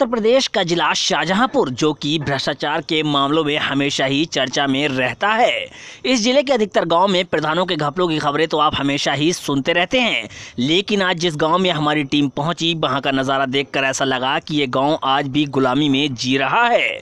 उत्तर प्रदेश का जिला शाहजहांपुर, जो कि भ्रष्टाचार के मामलों में हमेशा ही चर्चा में रहता है। इस ज़िले के अधिकतर गाँव में प्रधानों के घपलों की खबरें तो आप हमेशा ही सुनते रहते हैं। लेकिन आज जिस गाँव में हमारी टीम पहुँची, वहाँ का नज़ारा देखकर ऐसा लगा कि ये गाँव आज भी गुलामी में जी रहा है।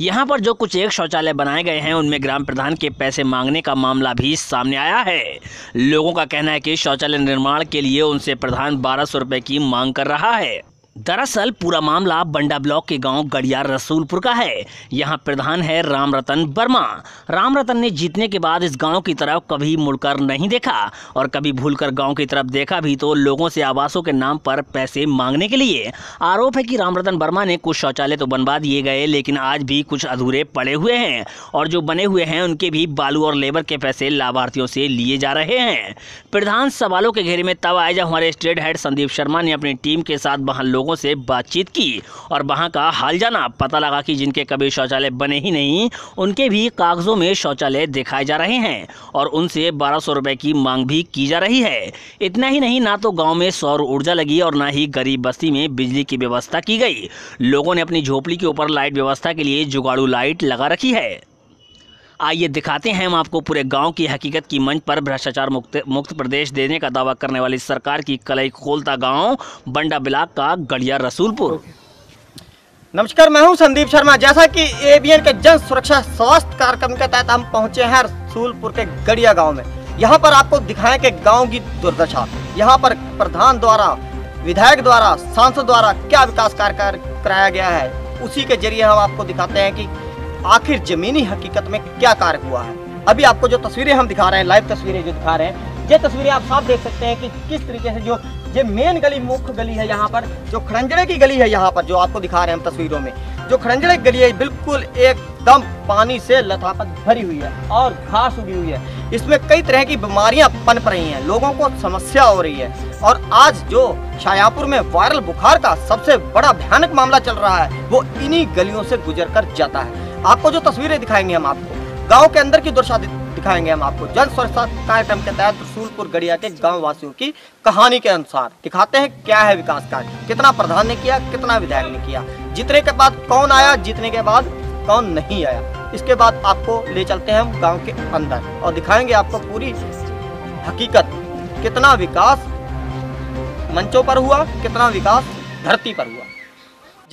यहाँ पर जो कुछ एक शौचालय बनाए गए हैं, उनमें ग्राम प्रधान के पैसे मांगने का मामला भी सामने आया है। लोगों का कहना है कि शौचालय निर्माण के लिए उनसे प्रधान बारह सौ की मांग कर रहा है। दरअसल पूरा मामला बंडा ब्लॉक के गाँव गड़ियार रसूलपुर का है। यहाँ प्रधान है राम रतन वर्मा। राम रतन ने जीतने के बाद इस गाँव की तरफ़ कभी मुड़कर नहीं देखा और कभी भूलकर गाँव की तरफ़ देखा भी तो लोगों से आवासों के नाम पर पैसे मांगने के लिए। आरोप है कि राम रतन वर्मा ने कुछ शौचालय तो बनवा दिए गए, लेकिन आज भी कुछ अधूरे पड़े हुए हैं और जो बने हुए हैं उनके भी बालू और लेबर के पैसे लाभार्थियों से लिए जा रहे हैं। प्रधान सवालों के घेरे में तब आए जब हमारे स्टेट हेड संदीप शर्मा ने अपनी टीम के साथ वहाँ लोगों से बातचीत की और वहाँ का हाल जाना पता लगा कि जिनके कभी शौचालय बने ही नहीं, उनके भी कागजों में शौचालय दिखाए जा रहे हैं और उनसे बारह सौ रुपये की मांग भी की जा रही है। इतना ही नहीं, ना तो गाँव में सौर ऊर्जा लगी और ना ही गरीब बस्ती में बिजली की व्यवस्था की गई। लोगों ने अपनी झोपड़ी के ऊपर लाइट व्यवस्था के लिए जुगाड़ू लाइट लगा रखी है। आइए दिखाते हैं हम आपको पूरे गाँव की हकीकत की मंच पर भ्रष्टाचार मुक्त मुक्त प्रदेश देने का दावा करने वाली सरकार की कलई खोलता गाँव, बंडा बिलाक का गढ़िया रसूलपुर। नमस्कार, मैं हूँ संदीप शर्मा। जैसा कि एबीएन के जन सुरक्षा स्वास्थ्य कार्यक्रम के तहत हम पहुँचे हैं रसूलपुर के गड़िया गाँव में। यहाँ पर आपको दिखाएँ कि गाँव की दुर्दशा। यहाँ पर प्रधान द्वारा, विधायक द्वारा, सांसद द्वारा क्या विकास कार्य कराया गया है? उसी के ज़रिए हम आपको दिखाते हैं कि आखिर जमीनी हकीकत में क्या कार्य हुआ है? अभी आपको जो तस्वीरें हम दिखा रहे हैं लाइव तस्वीरें जो दिखा रहे हैं, ये तस्वीरें आप साफ़ देख सकते हैं कि किस तरीके से जो, ये मेन गली, मुख्य गली है यहाँ पर, जो खड़ंजड़े की गली है यहाँ पर, जो आपको दिखा रहे हैं हम तस्वीरों में। जो खड़ंजड़े की गली है बिल्कुल एकदम पानी से लथापथ भरी हुई है और घास उगी हुई है। इसमें कई तरह की बीमारियाँ पनप रही हैं, लोगों को समस्या हो रही है। और आज जो शायापुर में वायरल बुखार का सबसे बड़ा भयानक मामला चल रहा है, वो इन्हीं गलियों से गुजर कर जाता है। आपको जो तस्वीरें दिखाएँगे हम आपको, गाँव के अंदर की दुर्शा दिखाएँगे हम आपको जन सुरक्षा कार्यक्रम के तहत रसूलपुर गड़िया के गाँव वासियों की कहानी के अनुसार दिखाते हैं क्या है विकास कार्य, कितना प्रधान ने किया, कितना विधायक ने किया, जीतने के बाद कौन आया, जीतने के बाद कौन नहीं आया, इसके बाद आपको ले चलते हैं हम गाँव के अंदर और दिखाएँगे आपको पूरी हकीकत, कितना विकास मंचों पर हुआ, कितना विकास धरती पर हुआ।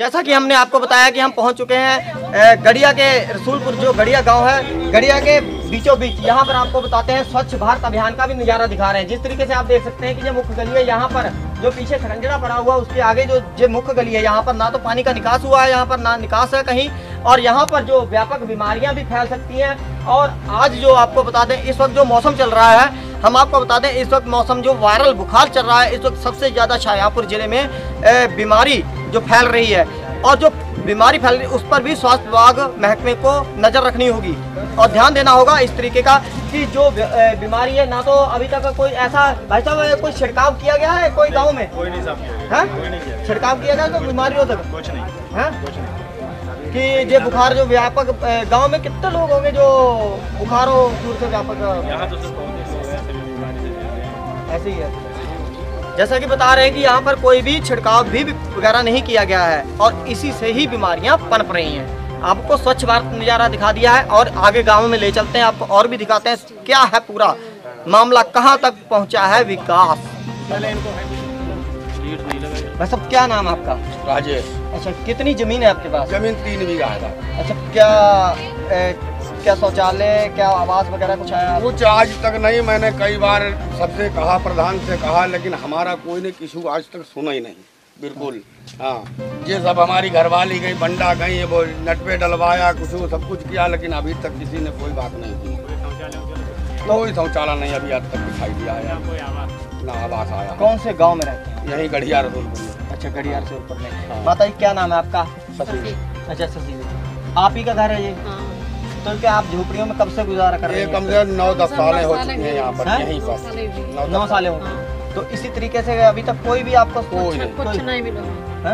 जैसा कि हमने आपको बताया कि हम पहुँच चुके हैं गड़िया के रसूलपुर, जो गड़िया गाँव है, गड़िया के बीचों बीच यहाँ पर आपको बताते हैं, स्वच्छ भारत अभियान का भी नज़ारा दिखा रहे हैं। जिस तरीके से आप देख सकते हैं कि जो मुख्य गली है, यहाँ पर जो पीछे खरंजड़ा पड़ा हुआ उसके आगे जो जो मुख्य गली है, यहाँ पर ना तो पानी का निकास हुआ है, यहाँ पर ना निकास है कहीं, और यहाँ पर जो व्यापक बीमारियाँ भी फैल सकती हैं। और आज जो आपको बता दें, इस वक्त जो मौसम चल रहा है, हम आपको बता दें, इस वक्त मौसम जो वायरल बुखार चल रहा है, इस वक्त सबसे ज़्यादा शाहपुर ज़िले में बीमारी जो फैल रही है और जो बीमारी फैल रही है उस पर भी स्वास्थ्य विभाग महकमे को नज़र रखनी होगी। और ध्यान देना होगा इस तरीके का कि जो बीमारी है ना तो अभी तक कोई ऐसा भाई साहब कोई छिड़काव किया गया है कोई गाँव में? कोई नहीं साहब छिड़काव किया गया तो बीमारी हो तक? कुछ नहीं है? कि ये बुखार जो व्यापक गाँव में कितने लोग होंगे जो बुखार हो दूर से व्यापक तो ऐसे ही है। जैसा कि बता रहे हैं कि यहाँ पर कोई भी छिड़काव भी वगैरह नहीं किया गया है और इसी से ही बीमारियाँ पनप रही हैं। आपको स्वच्छ भारत नज़ारा दिखा दिया है और आगे गाँव में ले चलते हैं। आपको और भी दिखाते हैं क्या है पूरा मामला कहाँ तक पहुँचा है विकास। भाई सब क्या नाम है आपका? राजेश। अच्छा कितनी ज़मीन है आपके पास? ज़मीन तीन बीघा है अच्छा क्या ए, क्या शौचालय क्या आवास वगैरह कुछ आया? कुछ आज तक नहीं मैंने कई बार सबसे कहा प्रधान से कहा लेकिन हमारा कोई ने किसी आज तक सुना ही नहीं। बिल्कुल हाँ। ये सब हमारी घरवाली गई बंडा गई वो नट पे डलवाया कुछ सब कुछ किया लेकिन अभी तक किसी ने कोई बात नहीं की। कोई शौचालय नहीं अभी आज तक दिखाई दिया है। ना आवास आया। कौन से गाँव में रहते हैं? यही गढ़िया रसूलपुर अच्छा गढ़िया रसूलपुर में हाँ। बताइए क्या नाम है आपका? अच्छा ससी आप ही का घर है ये? हाँ। तो क्या आप झोपड़ियों में कब से गुजारा कर रहे हैं? कम से कम नौ दस साल हो चुके हैं यहाँ पर। यहीं पर। नौ साल हो गए तो इसी तरीके से अभी तक कोई भी आपको कोई नहीं। कुछ नहीं मिला।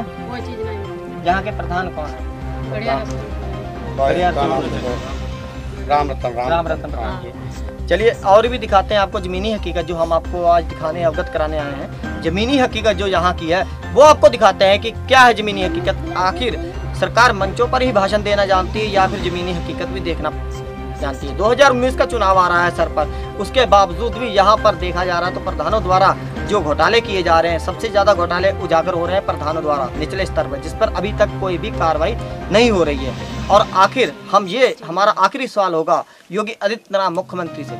कोई चीज़ नहीं यहाँ के प्रधान कौन है? राम। रतन। राम, राम रतन। प्रधान जी। चलिए और भी दिखाते हैं आपको जमीनी हकीकत जो हम आपको आज दिखाने अवगत कराने आए हैं। जमीनी हकीकत जो यहाँ की है वो आपको दिखाते हैं कि क्या है जमीनी हकीकत। आखिर सरकार मंचों पर ही भाषण देना जानती है या फिर जमीनी हकीकत भी देखना जानती है। 2019 का चुनाव आ रहा है सर पर। उसके बावजूद भी यहाँ पर देखा जा रहा है तो प्रधानों द्वारा जो घोटाले किए जा रहे हैं, सबसे ज़्यादा घोटाले उजागर हो रहे हैं प्रधानों द्वारा, निचले स्तर पर, जिस पर अभी तक कोई भी कार्रवाई नहीं हो रही है। और आखिर हम ये, हमारा आखिरी सवाल होगा योगी आदित्यनाथ मुख्यमंत्री से,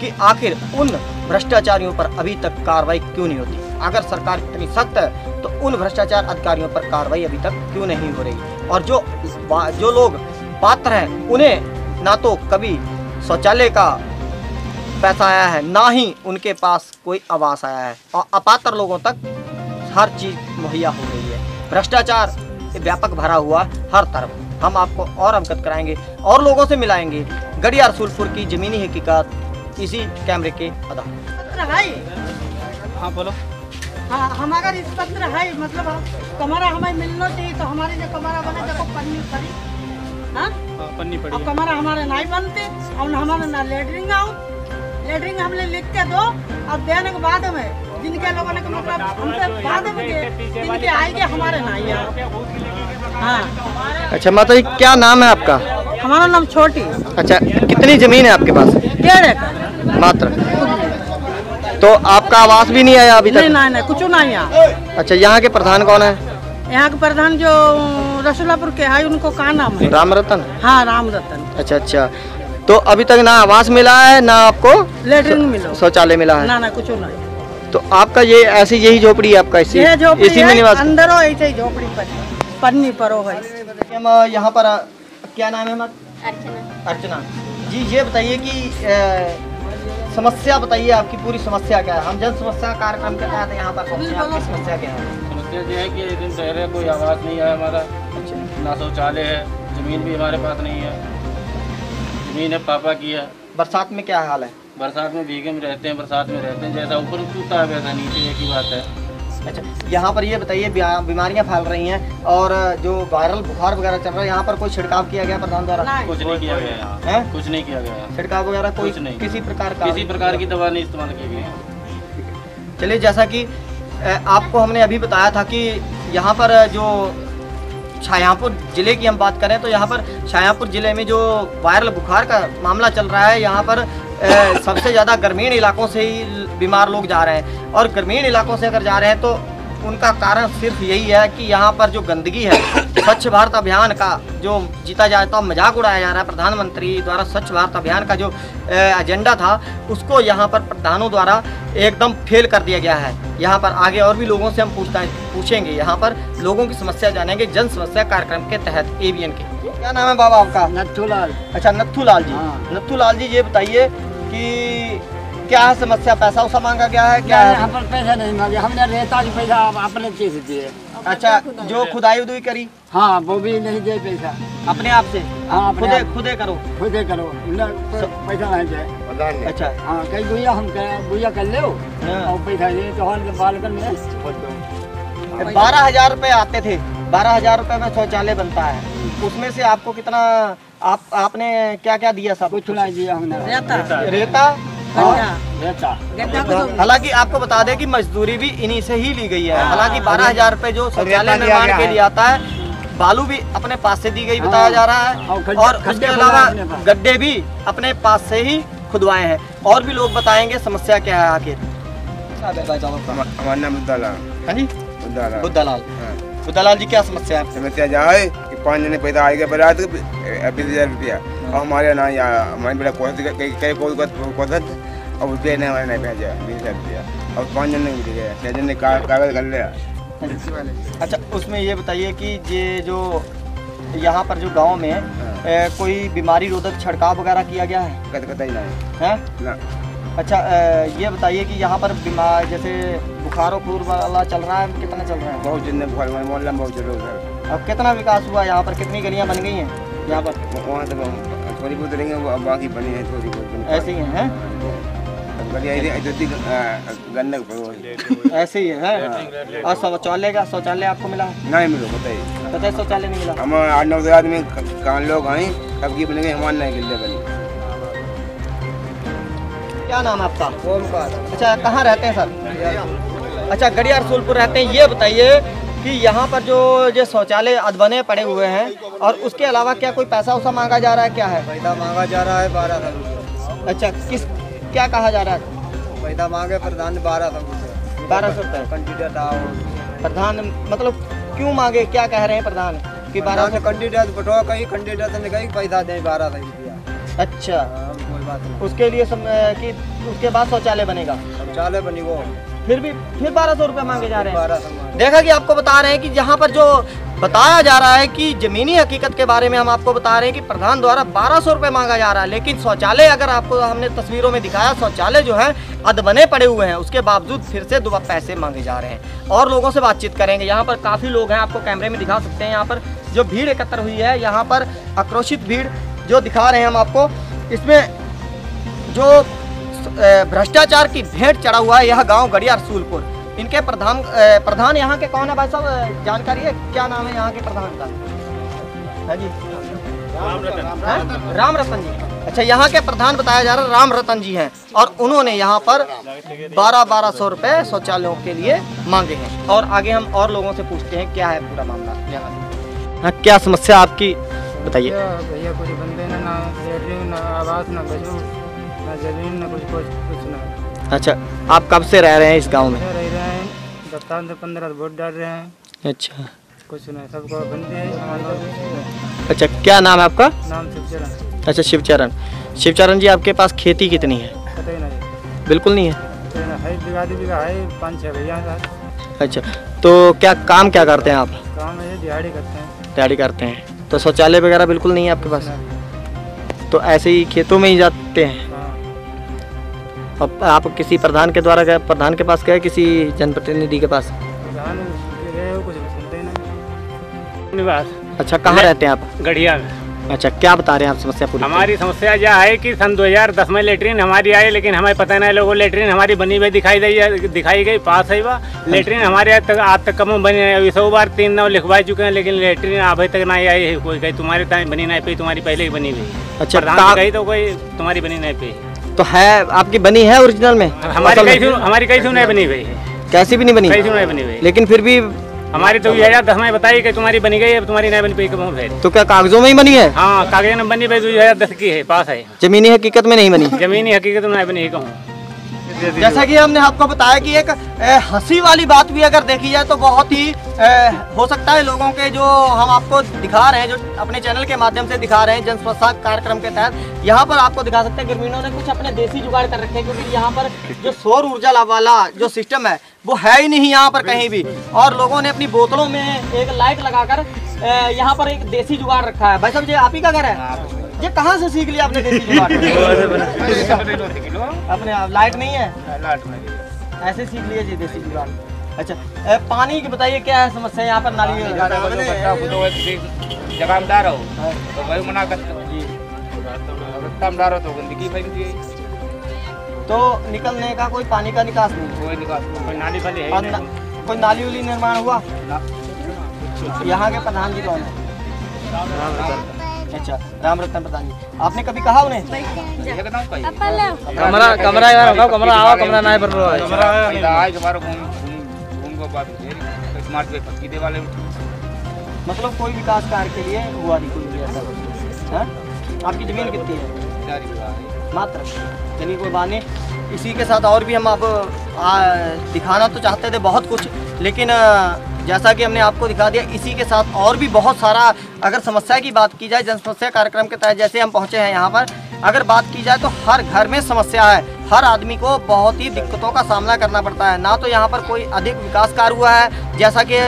कि आखिर उन भ्रष्टाचारियों पर अभी तक कार्रवाई क्यों नहीं होती? अगर सरकार इतनी सख्त है तो उन भ्रष्टाचार अधिकारियों पर कार्रवाई अभी तक क्यों नहीं हो रही? और जो जो लोग पात्र हैं, उन्हें ना तो कभी शौचालय का पैसा आया है ना ही उनके पास कोई आवास आया है। और अपात्र लोगों तक हर चीज़ मुहैया हो गई है। भ्रष्टाचार व्यापक भरा हुआ हर तरफ़। हम आपको और अवगत कराएँगे और लोगों से मिलाएँगे। गड़िया रसूलपुर की जमीनी हकीकत इसी कैमरे के आधार पत्र हाँ। बोलो। हाँ हमारा इस है मतलब कमरा हमें मिलना चाहिए तो हमारी जो कमरा बने देखो पन्नी पड़ी। हाँ? पन्नी अब कमरा हमारे नहीं बनते और हमारे ना लेटरिंग आओ लेटरिंग हमने लिख के दो और देने के बाद में जिनके लोगों ने मतलब हमसे बाद में जिनके आएँगे हमारे आए हाँ। अच्छा माता जी क्या नाम है आपका? हमारा नाम छोटी। अच्छा कितनी ज़मीन है आपके पास? डेढ़ एकड़। मात्र। तो आपका आवास भी नहीं आया अभी तक? नहीं नहीं कुछ नहीं यहाँ अच्छा यहाँ के प्रधान कौन है? यहाँ के प्रधान जो रसुल्लापुर के है उनको कहा नाम है। राम रतन हाँ राम रतन अच्छा अच्छा। तो अभी तक ना आवास मिला है ना आपको लेटरिंग मिलो। शौचालय मिला है? ना ना कुछ नहीं। तो आपका ये ऐसी यही झोपड़ी है आपका इसी झोपड़ी इसी में निवास अंदर हो ऐसे ही झोपड़ी पर पन्नी पर हो। हम यहाँ पर क्या नाम है हमारा? अर्चना। जी ये बताइए कि समस्या बताइए आपकी पूरी समस्या क्या है? हम जन समस्या कार्यक्रम के तहत यहाँ पर पहुँचे आपकी समस्या क्या है? समस्या ये है कि एक दिन पहले कोई आवास नहीं है हमारा। ना शौचालय है ज़मीन भी हमारे पास नहीं है। ज़मीन है पापा की है। बरसात में क्या हाल है? बरसात में भीगे में रहते हैं बरसात में रहते हैं जैसा ऊपर टूटता है वैसा नीचे एक ही बात है। अच्छा यहाँ पर ये बताइए बीमारियाँ फैल रही हैं और जो वायरल बुखार वगैरह चल रहा है यहाँ पर कोई छिड़काव किया गया प्रधान द्वारा? नहीं। कुछ नहीं किया गया। है? कुछ नहीं किया गया। छिड़काव वगैरह कोई कुछ नहीं। किसी प्रकार का? किसी प्रकार की दवा नहीं इस्तेमाल की गई। चलिए जैसा कि आपको हमने अभी बताया था कि यहाँ पर जो शाहजहाँपुर ज़िले की हम बात करें तो यहाँ पर शाहजहाँपुर ज़िले में जो वायरल बुखार का मामला चल रहा है, यहाँ पर सबसे ज़्यादा ग्रामीण इलाकों से ही बीमार लोग जा रहे हैं। और ग्रामीण इलाकों से अगर जा रहे हैं तो उनका कारण सिर्फ़ यही है कि यहाँ पर जो गंदगी है स्वच्छ भारत अभियान का जो जीता जाता मज़ाक उड़ाया जा रहा है। प्रधानमंत्री द्वारा स्वच्छ भारत अभियान का जो एजेंडा था उसको यहाँ पर प्रधानों द्वारा एकदम फेल कर दिया गया है। यहाँ पर आगे और भी लोगों से हम पूछता पूछेंगे। यहाँ पर लोगों की समस्या जानेंगे जन समस्या कार्यक्रम के तहत एवीएन के। क्या नाम है बाबा आपका? नथुलाल अच्छा नत्थू लाल जी। हाँ। नत्थू लाल जी ये बताइए कि क्या है समस्या? पैसा उसा मांगा गया है? क्या यहाँ है? पर पैसा नहीं मांगे। हमने रेता की पैसा अपने चीज़ दिए। अच्छा जो खुदाई उदाई करी? हाँ वो भी नहीं दे पैसा। अपने आप से? हाँ, खुदे खुदे करो। खुदे करो। पैसा नहीं दे अच्छा। हाँ कई गुइया हम कह गुइया कर ले हाँ। पैसा दे तो हम बालकन में। खोल दो बारह हज़ार रुपए आते थे। बारह हज़ार रुपए में शौचालय बनता है। उसमें से आपको कितना आप आपने क्या क्या दिया सब? कुछ नहीं दिया हमने। रेता। रेता? तो हालाँकि आपको बता दें कि मजदूरी भी इन्हीं से ही ली गई है। हालाँकि बारह हज़ार रुपए जो शौचालय निर्माण के लिए आता है बालू भी अपने पास से दी गई बताया जा रहा है। और खड्डे- और उसके अलावा गड्ढे भी अपने पास से ही खुदवाए हैं। और भी लोग बताएँगे समस्या क्या है आखिर। हमारा नाम हाँ बुद्धालाल। बुद्धालाल। जी क्या समस्या है? समस्या जाए कि पाँच जने पैदा आएगा बारात बीस हज़ार रुपया। और हमारे ना यहाँ हमारे बेटा कोशिश कई कोशिश और रुपये ने हमारे नहीं भेजा बीस हज़ार रुपया और पाँच जन ने भी गया छः जन ने कागज़ कर लिया। अच्छा उसमें ये बताइए कि ये जो यहाँ पर जो गाँव में ए, कोई बीमारी रोधक छिड़काव वगैरह किया गया है? कत कतई नहीं हैं? ना। अच्छा ए, ये बताइए कि यहाँ पर बीमार जैसे बुखारो खूर वाला चल रहा है कितना चल रहा है? बहुत जन ने मोहल्ला में बहुत चलो उधर। अब कितना विकास हुआ यहाँ पर? कितनी गलियाँ बन गई हैं यहाँ पर? वहाँ तक हम थोड़ी बहुत रहेंगे वो बाकी बनी है थोड़ी बहुत ऐसे ही हैं ऐसे ही है और शौचालय का शौचालय आपको मिला? नहीं मिलो बताइए। पता है शौचालय नहीं मिला? हम आठ नौ आदमी कहाँ लोग आए सबकी बन गई हमारे नहीं गिल्ले बनी क्या नाम है आपका? ओमकार। अच्छा कहाँ रहते हैं सर? अच्छा गड़िया रसूलपुर रहते हैं ये बताइए कि यहाँ पर जो ये शौचालय अधबने पड़े हुए हैं और उसके अलावा क्या कोई पैसा उसा मांगा जा रहा है क्या है? पैदा मांगा जा रहा है बारह सौ अच्छा किस क्या कहा जा रहा है? पैदा मांगे प्रधान बारह सौ बारह सौ रुपये। कैंडिडेट आओ। प्रधान मतलब क्यों मांगे क्या कह रहे हैं प्रधान? कि बारह सौ कैंडिडेट बैठो कहीं कैंडिडेट ने कहीं पैसा दें बारह सौ रुपया। अच्छा। हाँ, कोई बात नहीं। उसके लिए सम, कि उसके बाद शौचालय बनेगा? शौचालय बनी वो। फिर भी फिर बारह सौ रुपये मांगे जा रहे हैं। देखा कि आपको बता रहे हैं कि जहाँ पर जो बताया जा रहा है कि जमीनी हकीकत के बारे में हम आपको बता रहे हैं कि प्रधान द्वारा बारह सौ रुपये मांगा जा रहा है लेकिन शौचालय अगर आपको हमने तस्वीरों में दिखाया शौचालय जो है अधबने पड़े हुए हैं उसके बावजूद फिर से दोबारा पैसे मांगे जा रहे हैं। और लोगों से बातचीत करेंगे यहाँ पर काफ़ी लोग हैं आपको कैमरे में दिखा सकते हैं यहाँ पर जो भीड़ एकत्र हुई है यहाँ पर आक्रोशित भीड़ जो दिखा रहे हैं हम आपको इसमें जो भ्रष्टाचार की भेंट चढ़ा हुआ है यह गाँव गड़िया रसूलपुर। इनके प्रधान प्रधान यहाँ के कौन है भाई साहब? जानकारी है? क्या नाम है यहाँ के प्रधान का? है जी। हैं? राम रतन जी। अच्छा यहाँ के प्रधान बताया जा रहा है, राम रतन जी हैं और उन्होंने यहाँ पर बारह बारह सौ रुपए शौचालयों के लिए मांगे हैं। और आगे हम और लोगों से पूछते हैं, क्या है पूरा मामला? यहाँ हाँ? क्या समस्या आपकी? बताइए। भैया कुछ बंदे ना ना ना ना ज़मीन ना कुछ कुछ कुछ ना। अच्छा आप कब से रह रहे हैं इस गाँव में? रह रहे हैं दफ्तार से पंद्रह वोट डाल रहे हैं। अच्छा। कुछ ना सबको बंदे हैं अच्छा क्या नाम है आपका? नाम शिवचरण। अच्छा शिवचरण। शिवचरण जी आपके पास खेती कितनी है? बिल्कुल नहीं है? साथ अच्छा तो क्या काम क्या करते हैं आप? काम दिहाड़ी करते हैं। दिहाड़ी करते हैं। तो शौचालय वगैरह बिल्कुल नहीं है आपके पास? तो ऐसे ही खेतों में ही जाते हैं? अब आप किसी प्रधान के द्वारा गए प्रधान के पास गए किसी जनप्रतिनिधि के पास? अच्छा कहाँ रहते हैं आप? गढ़िया में। अच्छा क्या बता रहे हैं आप समस्या पूरी हमारी समस्या यह है कि सन 2010 में लेटरिन हमारी आई लेकिन हमें पता नहीं लोगों लेटरिन हमारी बनी हुई दिखाई दी दिखाई गई पास है वह। लेटरिन हमारे आज तक आज तक कम बनी अभी सौ बार तीन नौ लिखवा चुके हैं लेकिन लेटरिन अभी तक नहीं आई है कोई कही तुम्हारी बनी नहीं पी तुम्हारी पहले ही बनी हुई अच्छा, प्रधान कही तो कोई तुम्हारी बनी नहीं पाई तो है आपकी बनी है ओरिजिनल में? हमारी कई हमारी कई नहीं बनी हुई है। कैसी भी नहीं बनी? कई नहीं बनी हुई लेकिन फिर भी हमारी तो ये हज़ार दस में बताई कि तुम्हारी बनी गई है तुम्हारी नहीं बनी पाई कब फिर तो क्या कागजों में ही बनी है? हाँ कागजों में बनी भाई दो हज़ार दस की है पास है। जमीनी हकीकत में नहीं बनी। जमीनी हकीकत में नहीं बनी कहूँ जैसा कि हमने आपको बताया कि एक हँसी वाली बात भी अगर देखी जाए तो बहुत ही ए, हो सकता है लोगों के जो हम आपको दिखा रहे हैं जो अपने चैनल के माध्यम से दिखा रहे हैं जन स्वच्छता कार्यक्रम के तहत यहाँ पर आपको दिखा सकते हैं ग्रामीणों ने कुछ अपने देसी जुगाड़ कर रखे हैं क्योंकि यहाँ पर जो सौर ऊर्जा वाला जो सिस्टम है वो है ही नहीं यहाँ पर कहीं भी। और लोगों ने अपनी बोतलों में एक लाइट लगाकर यहाँ पर एक देसी जुगाड़ रखा है। भाई साहब जी आप ही का घर है? ये कहाँ से सीख लिया आपने देसी जुगाड़ अपने आप लाइट नहीं है? ऐसे सीख लिए जी देसी जुगाड़ अच्छा ए, पानी की बताइए क्या है समस्या यहाँ पर नाली जगह में डालो तो वही मना करते तो गंदगी फैलती है तो निकलने का कोई पानी का निकास नहीं? कोई निकास कोई नाली वाली है ही ना, नहीं। कोई नाली उली निर्माण हुआ? यहाँ के प्रधान जी कौन है? अच्छा राम रतन प्रधान जी आपने कभी कहा उन्हें? कमरा कमरा यार होगा कमरा आओ कमरा नहीं पर रहा है पैदा आज हमारा घूम घूम घूम को बात है स्मार्ट पे पक्की दे वाले मतलब कोई विकास कार्य के लिए हुआ नहीं कोई भी ऐसा कुछ हाँ? आपकी ज़मीन कितनी है? है। मात्र। चलिए कोई बात नहीं। इसी के साथ और भी हम आप दिखाना तो चाहते थे बहुत कुछ लेकिन जैसा कि हमने आपको दिखा दिया, इसी के साथ और भी बहुत सारा अगर समस्या की बात की जाए जन समस्या कार्यक्रम के तहत जैसे हम पहुँचे हैं यहाँ पर, अगर बात की जाए तो हर घर में समस्या है। हर आदमी को बहुत ही दिक्कतों का सामना करना पड़ता है। ना तो यहाँ पर कोई अधिक विकास कार्य हुआ है, जैसा कि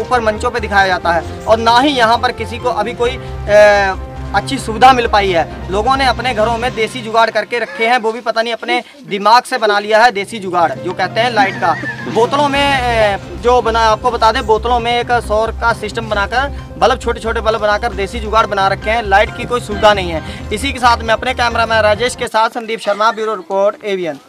ऊपर मंचों पे दिखाया जाता है, और ना ही यहाँ पर किसी को अभी कोई अच्छी सुविधा मिल पाई है। लोगों ने अपने घरों में देसी जुगाड़ करके रखे हैं, वो भी पता नहीं अपने दिमाग से बना लिया है देसी जुगाड़, जो कहते हैं लाइट का। बोतलों में जो बना, आपको बता दें, बोतलों में एक सौर का सिस्टम बनाकर, बल्ब छोटे छोटे बल्ब बनाकर देसी जुगाड़ बना रखे हैं, लाइट की कोई सुविधा नहीं है। इसी के साथ मैं अपने कैमरामैन राजेश के साथ Sandeep Sharma, bureau report avian